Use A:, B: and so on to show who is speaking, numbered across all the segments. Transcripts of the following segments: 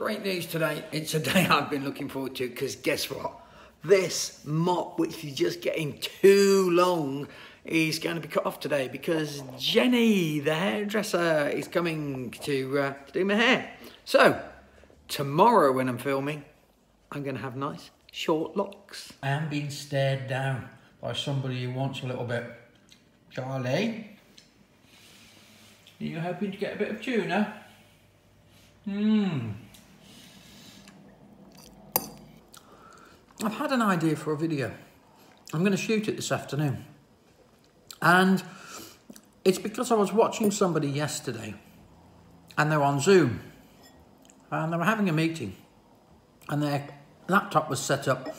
A: Great news today. It's a day I've been looking forward to because guess what? This mop, which is just getting too long, is going to be cut off today because Jenny, the hairdresser, is coming to, uh, to do my hair. So, tomorrow when I'm filming, I'm going to have nice short locks. I am being stared down by somebody who wants a little bit. Charlie, are you hoping to get a bit of tuna? Mmm. I've had an idea for a video. I'm going to shoot it this afternoon. And it's because I was watching somebody yesterday and they're on Zoom and they were having a meeting and their laptop was set up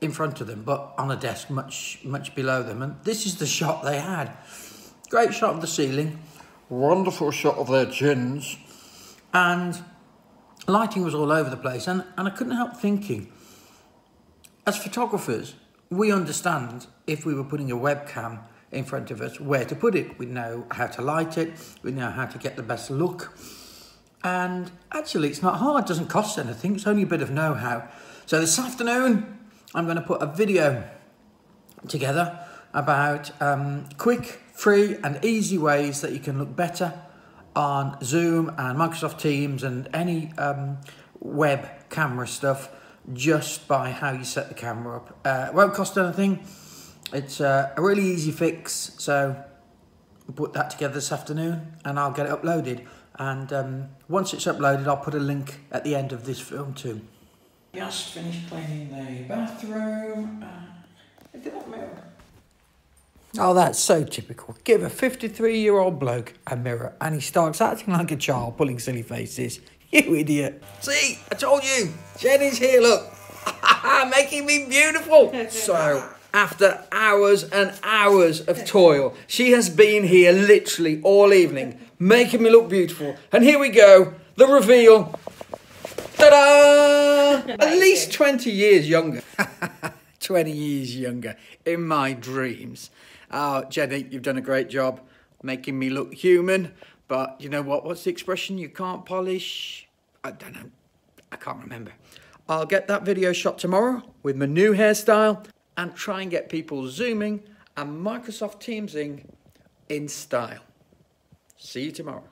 A: in front of them but on a desk much much below them and this is the shot they had great shot of the ceiling wonderful shot of their chins and lighting was all over the place and, and I couldn't help thinking as photographers, we understand if we were putting a webcam in front of us where to put it. We know how to light it, we know how to get the best look. And actually, it's not hard, it doesn't cost anything, it's only a bit of know how. So, this afternoon, I'm going to put a video together about um, quick, free, and easy ways that you can look better on Zoom and Microsoft Teams and any um, web camera stuff just by how you set the camera up. Uh, it won't cost anything. It's uh, a really easy fix. So we'll put that together this afternoon and I'll get it uploaded. And um, once it's uploaded, I'll put a link at the end of this film too. Just finished cleaning the bathroom. Uh, that mirror. Oh, that's so typical. Give a 53 year old bloke a mirror and he starts acting like a child, pulling silly faces. You idiot. See, I told you. Jenny's here, look. Making me beautiful. so, after hours and hours of toil, she has been here literally all evening, making me look beautiful. And here we go, the reveal. Ta-da! At least 20 years younger. 20 years younger in my dreams. Oh, Jenny, you've done a great job making me look human. But you know what? What's the expression? You can't polish. I don't know. I can't remember. I'll get that video shot tomorrow with my new hairstyle and try and get people zooming and Microsoft Teamsing in style. See you tomorrow.